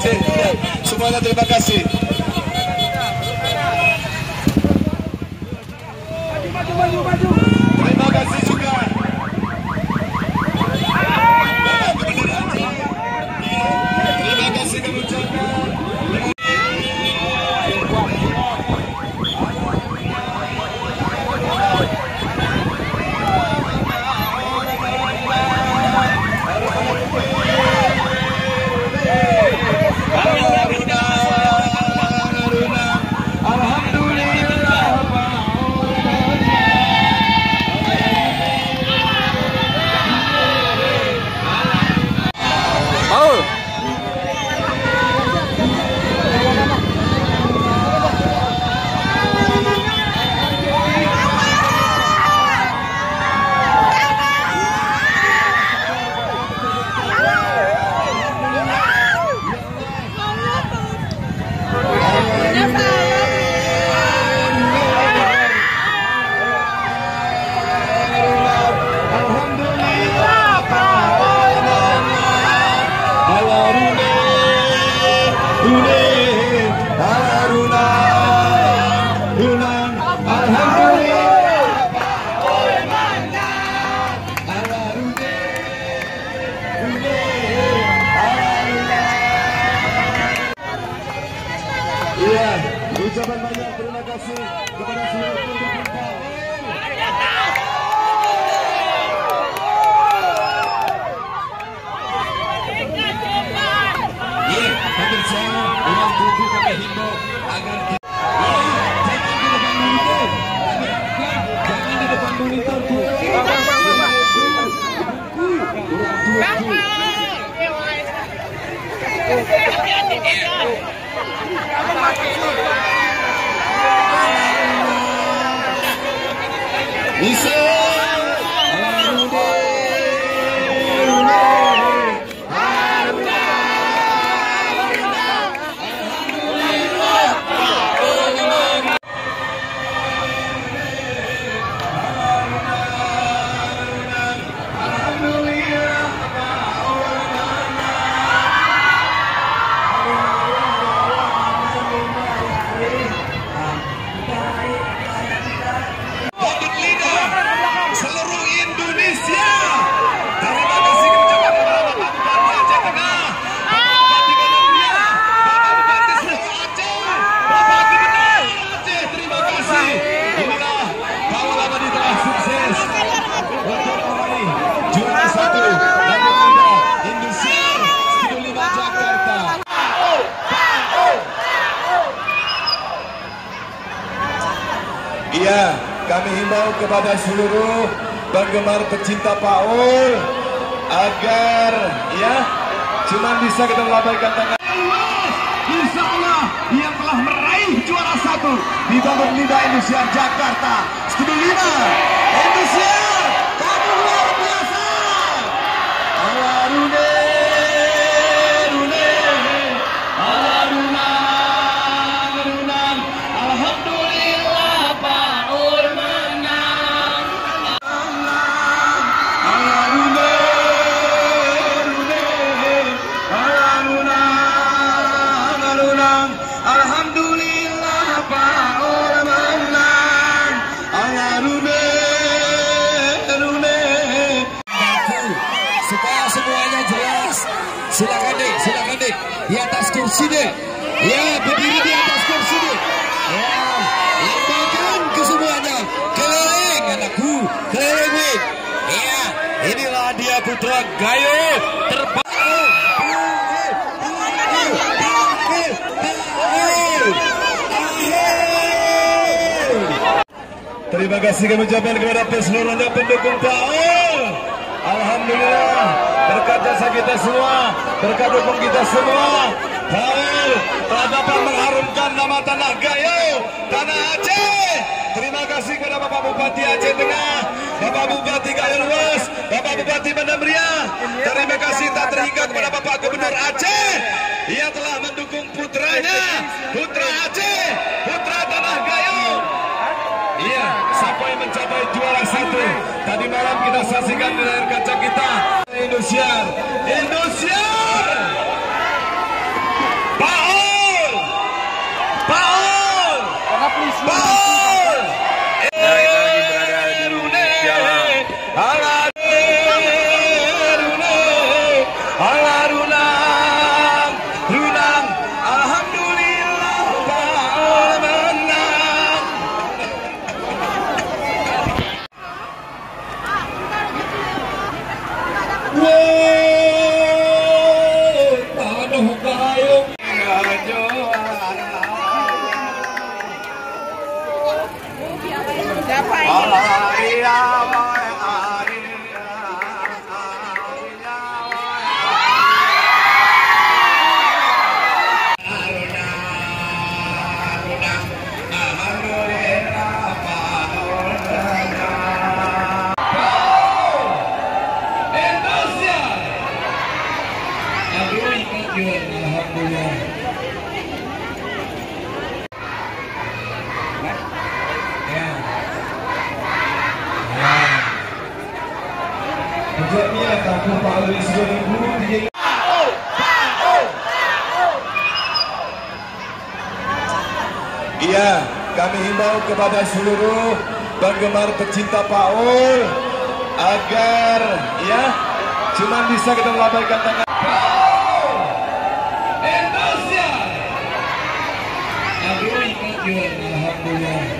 Aceh. Ya, Semuanya terima kasih. Terima kasih juga. Terima kasih kami. Kasih kepada seluruh pendukung Paul. Iya, pemirsa, ulang tunggu kami himbau agar kita Iya, jangan di depan monitor. Jangan di depan monitor. Kurang tunggu. Bisa. Pondok Lida seluruh Indonesia. Terima kasih kepada Bapak Bupati Aceh Tengah, Bapak Bupati Kolombia, Bapak Bupati seluruh Aceh, Bapak Gubernur Aceh. Terima kasih. Inilah Paul Abadi telah sukses untuk meraih juara satu Pondok Lida Indonesia Studio Lima Jakarta. Iya, kami himbau kepada seluruh penggemar pecinta Paul agar ya cuma bisa kita melambaikan tangan. Insya Allah yang telah meraih juara satu di Pondok Lida Indonesia Jakarta Studio 5 Indonesia Silakan dek, silakan dek. Di atas kursi dek. Ya, berdiri di atas kursi dek. Ya, lambaikan ke semuanya. Keliling anakku, keliling. Ya, inilah dia putra Gayo terbaik. Terima kasih kami ucapkan kepada seluruhnya pendukung Paul. Alhamdulillah berkat jasa kita semua, berkat dukung kita semua. Telah dapat mengharumkan nama tanah Gayo, tanah Aceh. Terima kasih kepada Bapak Bupati Aceh Tengah, Bapak Bupati Gayo Luas, Bapak Bupati Bandar. Terima kasih tak terhingga kepada Bapak Gubernur Aceh. Ia telah mendukung putranya, putra Aceh, putra tanah Gayo. Iya, sampai mencapai juara satu. Tadi malam kita saksikan di layar kaca kita. Indonesia, Indonesia. Iya, kami himbau kepada seluruh penggemar pecinta Paul agar ya cuma bisa kita melambaikan tangan. Paul Indonesia. Alhamdulillah.